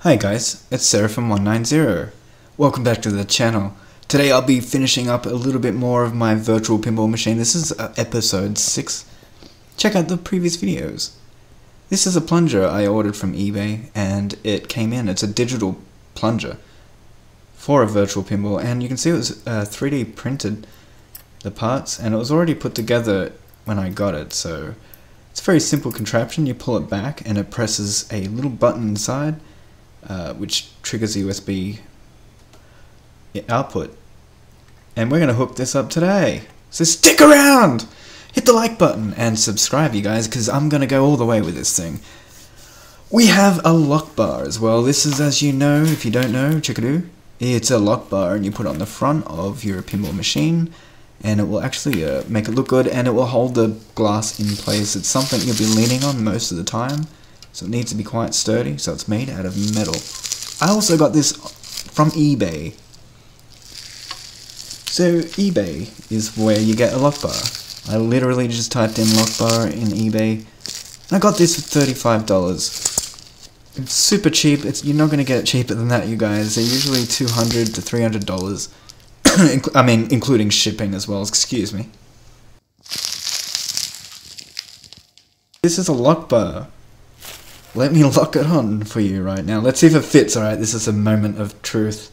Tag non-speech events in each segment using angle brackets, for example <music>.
Hi guys, it's Seraphim190. Welcome back to the channel. Today I'll be finishing up a little bit more of my virtual pinball machine. This is uh, episode 6. Check out the previous videos. This is a plunger I ordered from eBay and it came in. It's a digital plunger for a virtual pinball and you can see it was uh, 3D printed the parts and it was already put together when I got it so it's a very simple contraption. You pull it back and it presses a little button inside uh, which triggers the USB output. And we're going to hook this up today. So stick around! Hit the like button and subscribe, you guys, because I'm going to go all the way with this thing. We have a lock bar as well. This is, as you know, if you don't know, chickadoo, it's a lock bar and you put it on the front of your pinball machine and it will actually uh, make it look good and it will hold the glass in place. It's something you'll be leaning on most of the time so it needs to be quite sturdy, so it's made out of metal. I also got this from eBay. So eBay is where you get a lock bar. I literally just typed in lock bar in eBay. I got this for $35. It's super cheap. It's, you're not going to get it cheaper than that, you guys. They're usually 200 to $300. <coughs> I mean, including shipping as well. Excuse me. This is a lock bar. Let me lock it on for you right now. Let's see if it fits, alright? This is a moment of truth.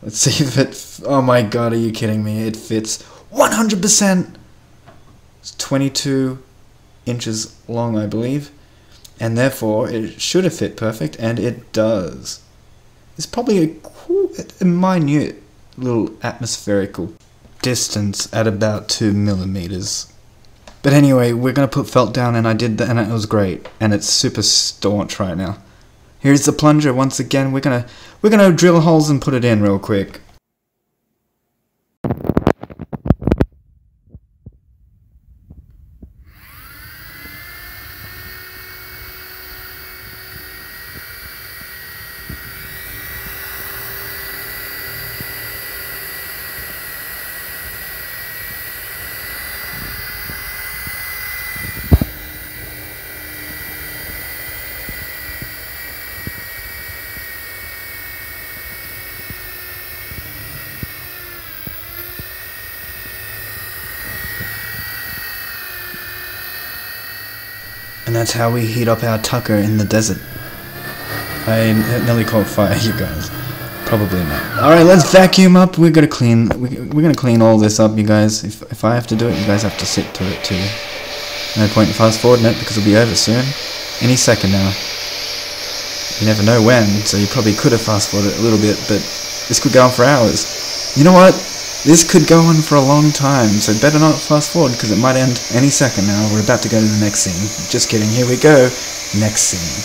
Let's see if it... Oh my god, are you kidding me? It fits 100%! It's 22 inches long, I believe. And therefore, it should have fit perfect, and it does. It's probably a, a minute little atmospherical distance at about 2 millimeters. But anyway, we're gonna put felt down, and I did that, and it was great, and it's super staunch right now. Here's the plunger once again. We're gonna we're gonna drill holes and put it in real quick. That's how we heat up our tucker in the desert. I nearly caught fire, <laughs> you guys. Probably not. Alright, let's vacuum up. We're gonna clean we're gonna clean all this up, you guys. If, if I have to do it, you guys have to sit to it too. No point in fast forwarding it because it'll be over soon. Any second now. You never know when, so you probably could have fast forwarded a little bit, but this could go on for hours. You know what? This could go on for a long time, so better not fast forward because it might end any second now. We're about to go to the next scene. Just kidding, here we go. Next scene.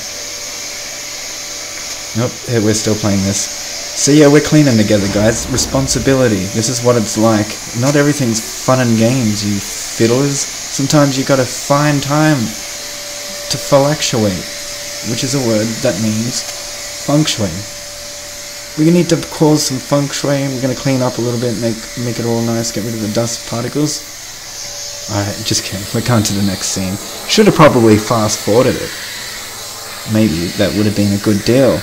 Nope, we're still playing this. So yeah, we're cleaning together, guys. Responsibility. This is what it's like. Not everything's fun and games, you fiddlers. Sometimes you gotta find time to fluctuate, which is a word that means functioning. We need to cause some feng shui. We're going to clean up a little bit, make make it all nice, get rid of the dust particles. Alright, just kidding. We're coming to the next scene. Should have probably fast forwarded it. Maybe that would have been a good deal.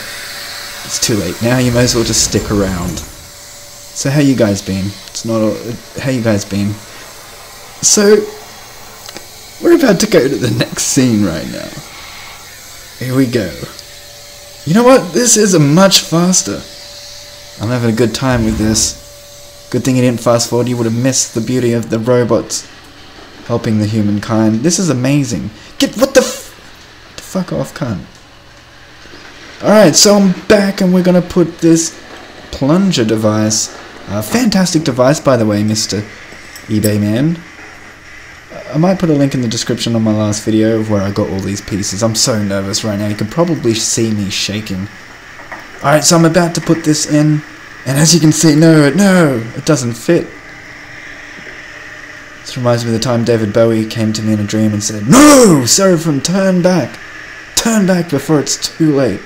It's too late now. You may as well just stick around. So how you guys been? It's not all, how you guys been? So we're about to go to the next scene right now. Here we go. You know what? This is a much faster. I'm having a good time with this. Good thing you didn't fast forward, you would have missed the beauty of the robots helping the humankind. This is amazing. Get what the, the fuck off, cunt. Alright, so I'm back and we're gonna put this plunger device. A fantastic device, by the way, Mr. eBay man. I might put a link in the description on my last video of where I got all these pieces. I'm so nervous right now. You can probably see me shaking. Alright, so I'm about to put this in, and as you can see, no, no, it doesn't fit. This reminds me of the time David Bowie came to me in a dream and said, No! Seraphim, turn back! Turn back before it's too late.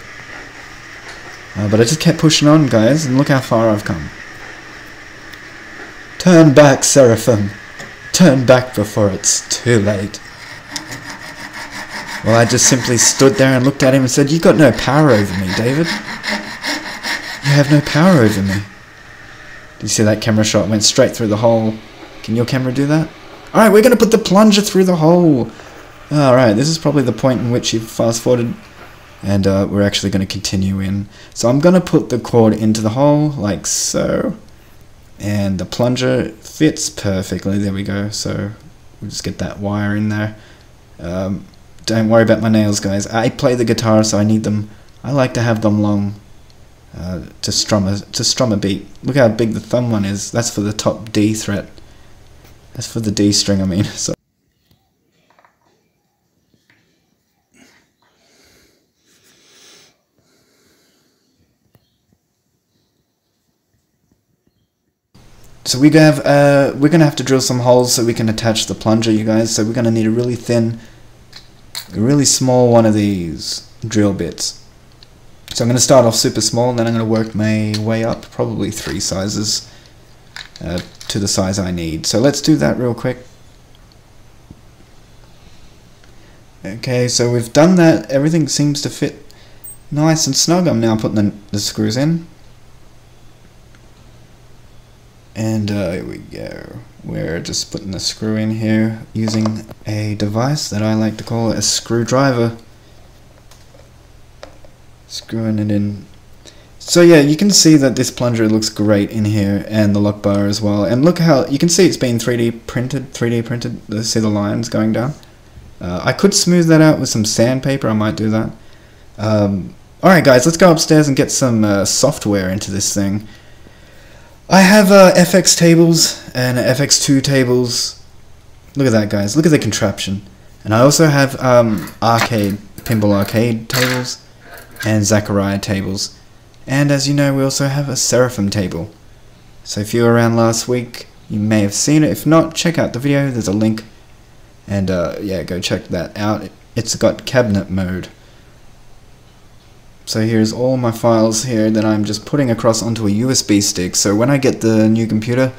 Uh, but I just kept pushing on, guys, and look how far I've come. Turn back, Seraphim! Turn back before it's too late. Well, I just simply stood there and looked at him and said, "You've got no power over me, David. You have no power over me. Do you see that camera shot went straight through the hole? Can your camera do that? Alright, we're going to put the plunger through the hole. Alright, this is probably the point in which you've fast forwarded and uh, we're actually going to continue in. So I'm going to put the cord into the hole like so and the plunger fits perfectly. There we go. So we'll just get that wire in there. Um, don't worry about my nails, guys. I play the guitar, so I need them. I like to have them long uh, to strum a to strum a beat. Look how big the thumb one is. That's for the top D fret. That's for the D string. I mean. <laughs> So So we have uh, we're gonna have to drill some holes so we can attach the plunger, you guys. So we're gonna need a really thin, a really small one of these drill bits. So I'm gonna start off super small, and then I'm gonna work my way up, probably three sizes, uh, to the size I need. So let's do that real quick. Okay, so we've done that. Everything seems to fit nice and snug. I'm now putting the, the screws in. And uh, here we go. We're just putting the screw in here using a device that I like to call a screwdriver. Screwing it in. So yeah, you can see that this plunger looks great in here and the lock bar as well. And look how, you can see it's been 3D printed, 3D printed. See the lines going down? Uh, I could smooth that out with some sandpaper, I might do that. Um, Alright guys, let's go upstairs and get some uh, software into this thing. I have uh, FX tables and FX2 tables. Look at that, guys. Look at the contraption. And I also have um, arcade, pinball arcade tables and Zaccaria tables. And as you know, we also have a Seraphim table. So if you were around last week, you may have seen it. If not, check out the video. There's a link. And uh, yeah, go check that out. It's got cabinet mode. So here's all my files here that I'm just putting across onto a USB stick. So when I get the new computer,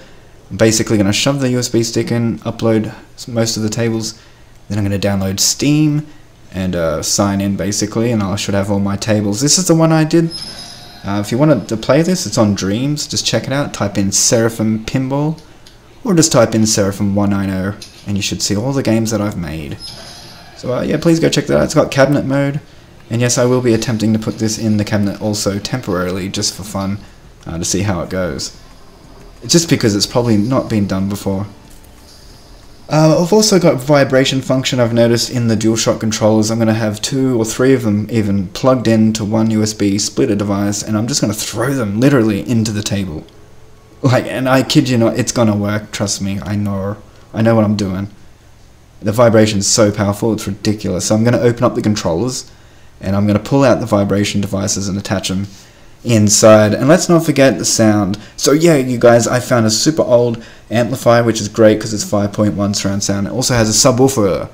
I'm basically going to shove the USB stick in, upload most of the tables, then I'm going to download Steam and uh, sign in basically, and I should have all my tables. This is the one I did. Uh, if you wanted to play this, it's on Dreams. Just check it out. Type in Seraphim Pinball, or just type in Seraphim 190, and you should see all the games that I've made. So uh, yeah, please go check that out. It's got cabinet mode. And yes, I will be attempting to put this in the cabinet also temporarily, just for fun, uh, to see how it goes. Just because it's probably not been done before. Uh, I've also got vibration function I've noticed in the DualShock controllers. I'm going to have two or three of them even plugged into one USB splitter device and I'm just going to throw them literally into the table. Like, and I kid you not, it's going to work, trust me, I know. I know what I'm doing. The vibration is so powerful, it's ridiculous. So I'm going to open up the controllers and I'm going to pull out the vibration devices and attach them inside. And let's not forget the sound. So yeah, you guys, I found a super old amplifier, which is great because it's 5.1 surround sound. It also has a subwoofer.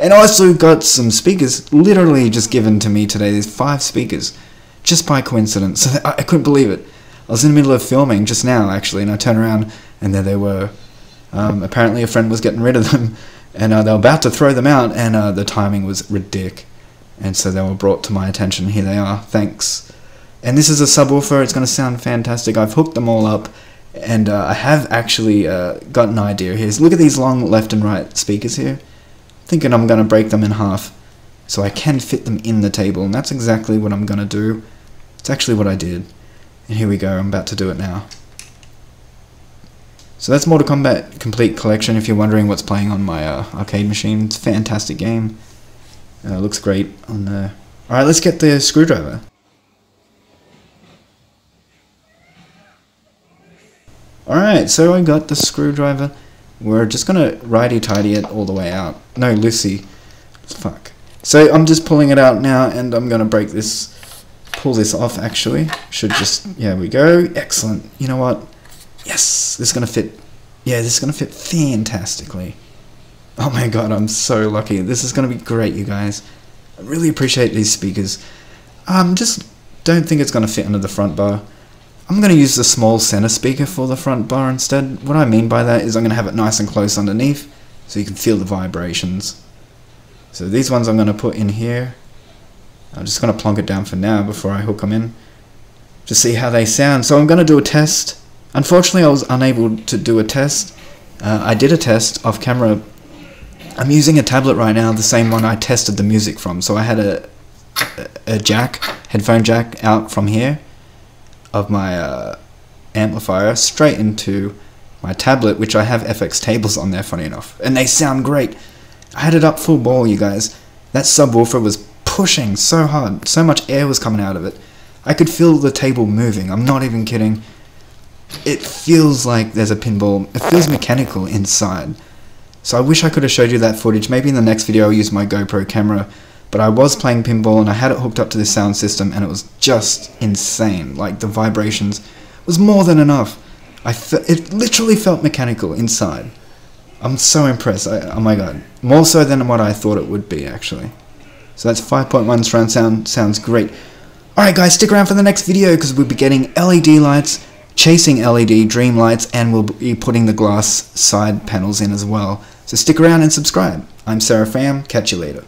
And I also got some speakers literally just given to me today. There's five speakers, just by coincidence. <laughs> So I, couldn't believe it. I was in the middle of filming just now, actually, and I turned around and there they were. Um, apparently, a friend was getting rid of them, <laughs> and uh, they were about to throw them out, and uh, the timing was ridiculous. And so they were brought to my attention. Here they are. Thanks. And this is a subwoofer. It's going to sound fantastic. I've hooked them all up, and uh, I have actually uh, got an idea here. So look at these long left and right speakers here. Thinking I'm going to break them in half, so I can fit them in the table, and that's exactly what I'm going to do. It's actually what I did. And here we go. I'm about to do it now. So that's Mortal Kombat Complete Collection if you're wondering what's playing on my uh, arcade machine. It's a fantastic game. Uh, looks great on the... Alright, let's get the screwdriver. Alright, so I got the screwdriver. We're just gonna righty-tidy it all the way out. No, Lucy. Fuck. So I'm just pulling it out now and I'm gonna break this... Pull this off, actually. Should just... Yeah, we go. Excellent. You know what? Yes, this is to fit. Yeah, this is to fit fantastically. Oh my god, I'm so lucky. This is going to be great, you guys. I really appreciate these speakers. Um, just don't think it's going to fit under the front bar. I'm going to use the small center speaker for the front bar instead. What I mean by that is I'm going to have it nice and close underneath so you can feel the vibrations. So these ones I'm going to put in here. I'm just going to plonk it down for now before I hook them in to see how they sound. So I'm going to do a test. Unfortunately, I was unable to do a test. Uh, I did a test off camera. I'm using a tablet right now, the same one I tested the music from. So I had a, a, jack, headphone jack out from here of my uh, amplifier straight into my tablet, which I have FX tables on there, funny enough. And they sound great. I had it up full ball, you guys. That subwoofer was pushing so hard, so much air was coming out of it. I could feel the table moving. I'm not even kidding. It feels like there's a pinball. It feels mechanical inside. So I wish I could have showed you that footage. Maybe in the next video I'll use my GoPro camera. But I was playing pinball and I had it hooked up to the sound system and it was just insane. Like the vibrations was more than enough. I it literally felt mechanical inside. I'm so impressed. I, oh my god. More so than what I thought it would be actually. So that's 5.1 surround sound. Sounds great. Alright guys, stick around for the next video because we'll be getting LED lights, chasing LED dream lights, and we'll be putting the glass side panels in as well. So stick around and subscribe. I'm Seraphim, catch you later.